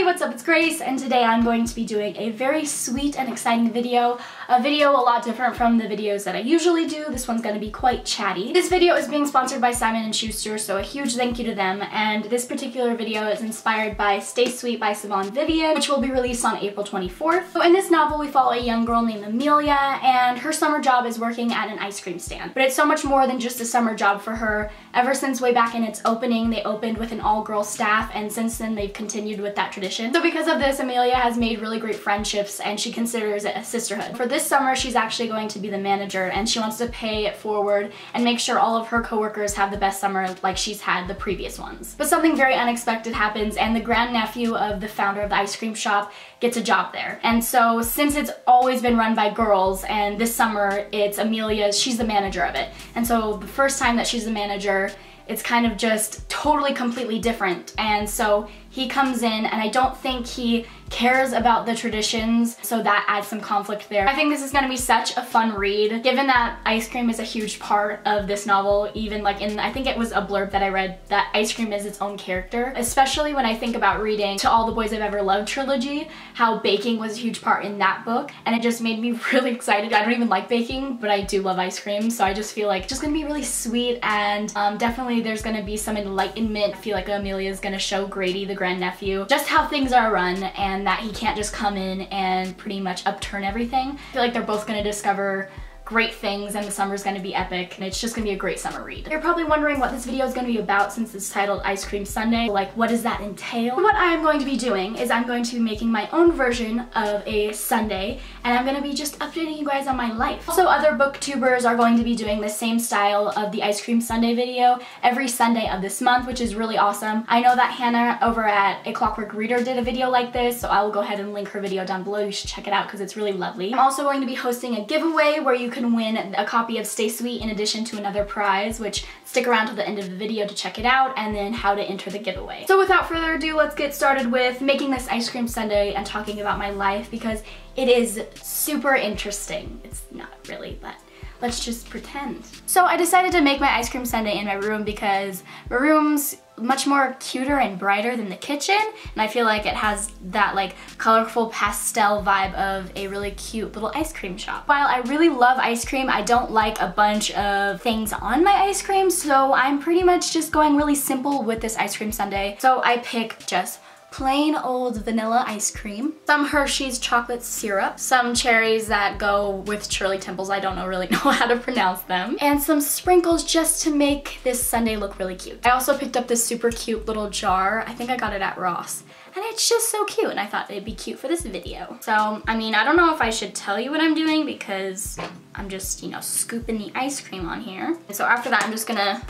everybody, what's up? It's Grace and today I'm going to be doing a very sweet and exciting video. A video a lot different from the videos that I usually do. This one's going to be quite chatty. This video is being sponsored by Simon & Schuster, so a huge thank you to them. And this particular video is inspired by Stay Sweet by Siobhan Vivian, which will be released on April 24th. So in this novel, we follow a young girl named Amelia, and her summer job is working at an ice cream stand. But it's so much more than just a summer job for her. Ever since way back in its opening, they opened with an all-girl staff, and since then they've continued with that tradition. So because of this, Amelia has made really great friendships, and she considers it a sisterhood. For this summer, she's actually going to be the manager and she wants to pay it forward and make sure all of her coworkers have the best summer like she's had the previous ones. But something very unexpected happens and the grandnephew of the founder of the ice cream shop gets a job there. And so since it's always been run by girls and this summer it's Amelia, she's the manager of it. And so the first time that she's the manager, it's kind of just totally completely different. And so he comes in and I don't think he cares about the traditions, so that adds some conflict there. I think this is gonna be such a fun read, given that ice cream is a huge part of this novel, even like in, I think it was a blurb that I read, that ice cream is its own character, especially when I think about reading To All the Boys I've Ever Loved trilogy, how baking was a huge part in that book, and it just made me really excited. I don't even like baking, but I do love ice cream, so I just feel like it's just gonna be really sweet, and um, definitely there's gonna be some enlightenment. I feel like Amelia's gonna show Grady, the grandnephew, just how things are run, and that he can't just come in and pretty much upturn everything. I feel like they're both gonna discover great things and the summer's gonna be epic and it's just gonna be a great summer read. You're probably wondering what this video is gonna be about since it's titled Ice Cream Sunday, Like what does that entail? What I am going to be doing is I'm going to be making my own version of a Sunday and I'm gonna be just updating you guys on my life. Also other booktubers are going to be doing the same style of the ice cream Sunday video every Sunday of this month which is really awesome. I know that Hannah over at A Clockwork Reader did a video like this so I will go ahead and link her video down below. You should check it out because it's really lovely. I'm also going to be hosting a giveaway where you can win a copy of Stay Sweet in addition to another prize, which stick around to the end of the video to check it out, and then how to enter the giveaway. So without further ado, let's get started with making this ice cream sundae and talking about my life because it is super interesting. It's not really, but let's just pretend. So I decided to make my ice cream sundae in my room because my room's much more cuter and brighter than the kitchen and I feel like it has that like colorful pastel vibe of a really cute little ice cream shop. While I really love ice cream, I don't like a bunch of things on my ice cream so I'm pretty much just going really simple with this ice cream sundae. So I pick just plain old vanilla ice cream, some Hershey's chocolate syrup, some cherries that go with Shirley Temples, I don't know really know how to pronounce them, and some sprinkles just to make this sundae look really cute. I also picked up this super cute little jar, I think I got it at Ross, and it's just so cute and I thought it'd be cute for this video. So, I mean, I don't know if I should tell you what I'm doing because I'm just, you know, scooping the ice cream on here. And so after that, I'm just gonna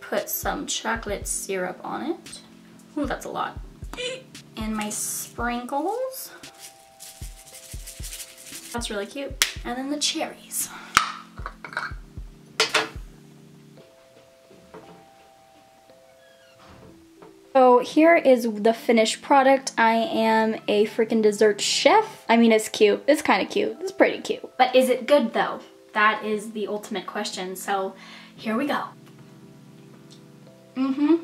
put some chocolate syrup on it. Ooh, that's a lot and my sprinkles. That's really cute. And then the cherries. So here is the finished product. I am a freaking dessert chef. I mean, it's cute. It's kind of cute. It's pretty cute. But is it good though? That is the ultimate question. So here we go. Mm-hmm.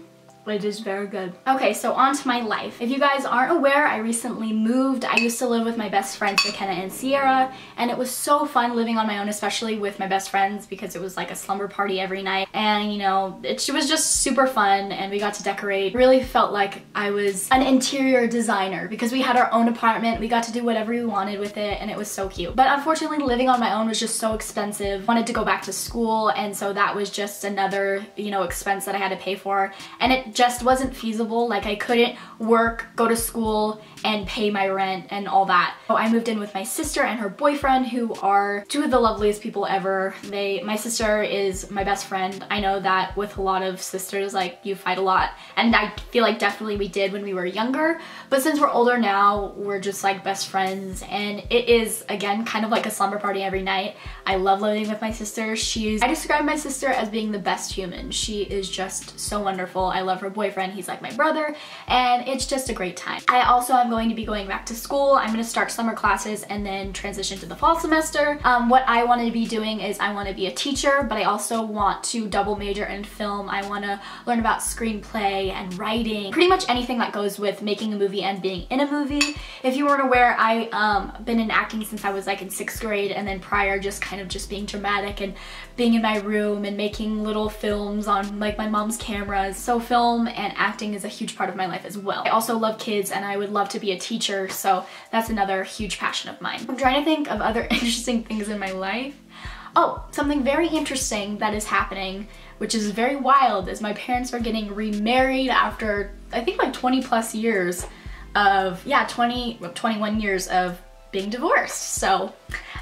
But it is very good. Okay, so on to my life. If you guys aren't aware, I recently moved. I used to live with my best friends, McKenna and Sierra, and it was so fun living on my own, especially with my best friends because it was like a slumber party every night. And you know, it was just super fun and we got to decorate. It really felt like I was an interior designer because we had our own apartment. We got to do whatever we wanted with it and it was so cute. But unfortunately, living on my own was just so expensive. Wanted to go back to school and so that was just another, you know, expense that I had to pay for. And it just wasn't feasible. Like I couldn't work, go to school, and pay my rent and all that. So I moved in with my sister and her boyfriend who are two of the loveliest people ever. They, my sister is my best friend. I know that with a lot of sisters, like you fight a lot. And I feel like definitely we did when we were younger. But since we're older now, we're just like best friends. And it is, again, kind of like a slumber party every night. I love living with my sister. She's, I describe my sister as being the best human. She is just so wonderful. I love her boyfriend. He's like my brother and it's just a great time. I also am going to be going back to school. I'm going to start summer classes and then transition to the fall semester. Um, what I want to be doing is I want to be a teacher, but I also want to double major in film. I want to learn about screenplay and writing, pretty much anything that goes with making a movie and being in a movie. If you weren't aware, I um been in acting since I was like in sixth grade and then prior just kind of just being dramatic and being in my room and making little films on like my mom's cameras. So and acting is a huge part of my life as well. I also love kids and I would love to be a teacher so that's another huge passion of mine. I'm trying to think of other interesting things in my life. Oh, something very interesting that is happening, which is very wild, is my parents are getting remarried after, I think like 20 plus years of, yeah, 20, 21 years of being divorced. So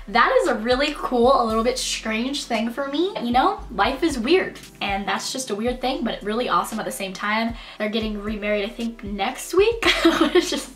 that is a really cool, a little bit strange thing for me. You know, life is weird and that's just a weird thing, but really awesome at the same time. They're getting remarried, I think next week, which is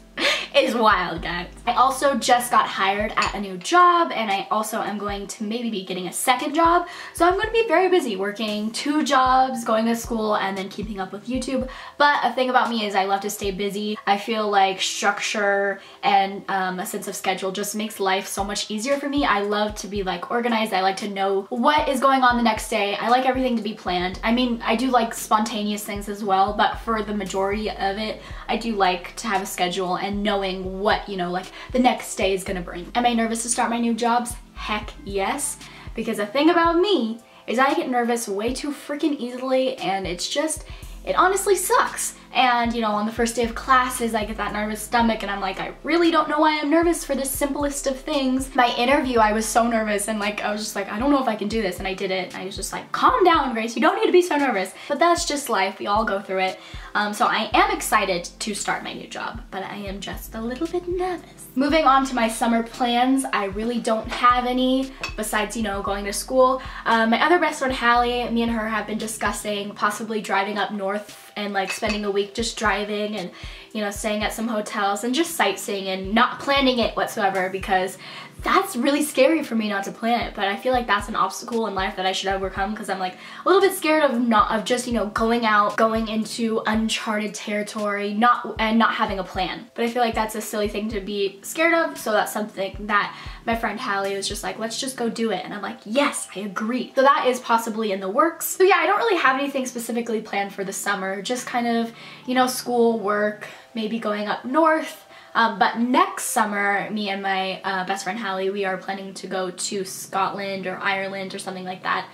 is wild, guys. I also just got hired at a new job and I also am going to maybe be getting a second job. So I'm going to be very busy working two jobs, going to school, and then keeping up with YouTube. But a thing about me is I love to stay busy. I feel like structure and um, a sense of schedule just makes life so much easier for me. I love to be like organized. I like to know what is going on the next day. I like everything to be planned. I mean, I do like spontaneous things as well, but for the majority of it, I do like to have a schedule and know knowing what, you know, like the next day is gonna bring. Am I nervous to start my new jobs? Heck yes. Because the thing about me is I get nervous way too freaking easily and it's just, it honestly sucks. And you know, on the first day of classes, I get that nervous stomach and I'm like, I really don't know why I'm nervous for the simplest of things. My interview, I was so nervous and like, I was just like, I don't know if I can do this. And I did it. I was just like, calm down, Grace. You don't need to be so nervous. But that's just life. We all go through it. Um, so I am excited to start my new job, but I am just a little bit nervous. Moving on to my summer plans, I really don't have any besides, you know, going to school. Um, my other best friend, Hallie, me and her have been discussing possibly driving up north and like spending a week just driving and, you know, staying at some hotels and just sightseeing and not planning it whatsoever because that's really scary for me not to plan it. But I feel like that's an obstacle in life that I should overcome because I'm like a little bit scared of not of just you know going out going into uncharted territory not and not having a plan. But I feel like that's a silly thing to be scared of so that's something that my friend Hallie was just like let's just go do it and I'm like yes I agree so that is possibly in the works so yeah I don't really have anything specifically planned for the summer just kind of you know school work maybe going up north um, but next summer, me and my uh, best friend Hallie, we are planning to go to Scotland or Ireland or something like that.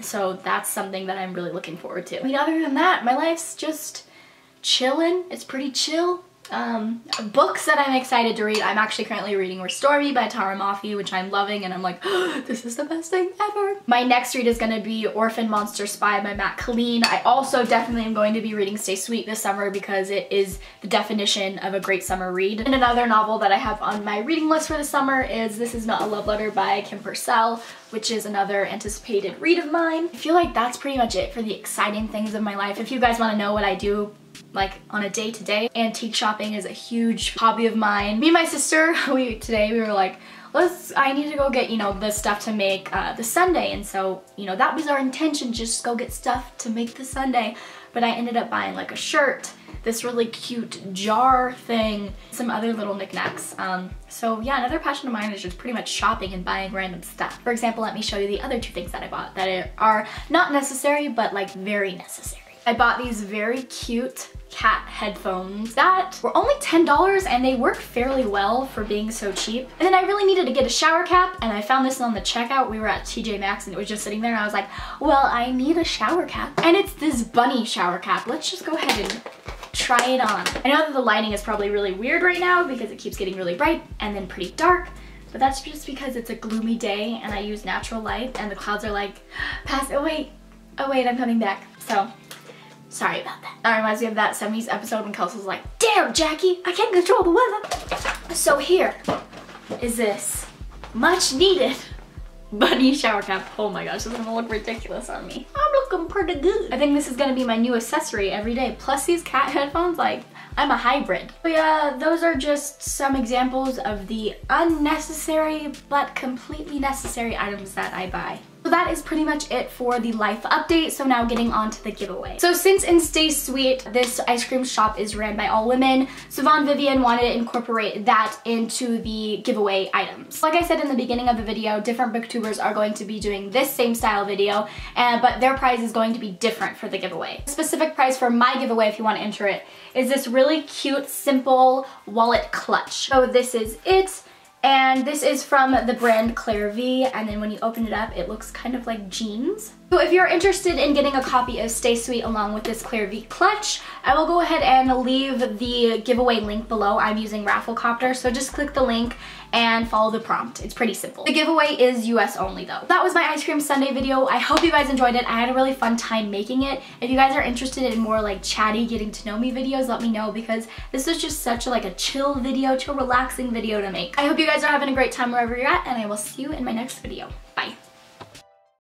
So that's something that I'm really looking forward to. I mean, other than that, my life's just chilling. It's pretty chill. Um, books that I'm excited to read. I'm actually currently reading Restore Me by Tahereh Mafi, which I'm loving, and I'm like, oh, this is the best thing ever. My next read is to be Orphan Monster Spy by Matt Killeen. I also definitely am going to be reading Stay Sweet this summer because it is the definition of a great summer read. And another novel that I have on my reading list for the summer is This Is Not a Love Letter by Kim Purcell, which is another anticipated read of mine. I feel like that's pretty much it for the exciting things of my life. If you guys want to know what I do like on a day to day. Antique shopping is a huge hobby of mine. Me and my sister, we today we were like, let's, I need to go get, you know, the stuff to make uh, the sundae. And so, you know, that was our intention, just go get stuff to make the sundae. But I ended up buying like a shirt, this really cute jar thing, some other little knickknacks. Um, so yeah, another passion of mine is just pretty much shopping and buying random stuff. For example, let me show you the other two things that I bought that are not necessary, but like very necessary. I bought these very cute cat headphones that were only $10 and they work fairly well for being so cheap. And then I really needed to get a shower cap and I found this on the checkout. We were at TJ Maxx and it was just sitting there and I was like, well, I need a shower cap. And it's this bunny shower cap. Let's just go ahead and try it on. I know that the lighting is probably really weird right now because it keeps getting really bright and then pretty dark, but that's just because it's a gloomy day and I use natural light and the clouds are like, pass, oh wait, oh wait, I'm coming back. So Sorry about that. That reminds me of that 70s episode when Kelso was like, Damn, Jackie, I can't control the weather. So here is this much needed bunny shower cap. Oh my gosh, this is gonna look ridiculous on me. I'm looking pretty good. I think this is gonna be my new accessory every day. Plus these cat headphones, like, I'm a hybrid. But yeah, those are just some examples of the unnecessary but completely necessary items that I buy So that is pretty much it for the life update. So now getting on to the giveaway. So since in Stay Sweet, this ice cream shop is ran by all women, Siobhan Vivian wanted to incorporate that into the giveaway items. Like I said in the beginning of the video, different booktubers are going to be doing this same style video, and, but their prize is going to be different for the giveaway. The specific prize for my giveaway, if you want to enter it, is this really cute, simple wallet clutch. So this is it. And this is from the brand Clare V, and then when you open it up, it looks kind of like jeans. So if you're interested in getting a copy of Stay Sweet along with this Clare V clutch, I will go ahead and leave the giveaway link below. I'm using Rafflecopter, so just click the link and follow the prompt. It's pretty simple. The giveaway is US only though. That was my ice cream sundae video. I hope you guys enjoyed it. I had a really fun time making it. If you guys are interested in more like chatty getting to know me videos, let me know because this is just such a, like a chill video, chill relaxing video to make. I hope you guys are having a great time wherever you're at and I will see you in my next video. Bye.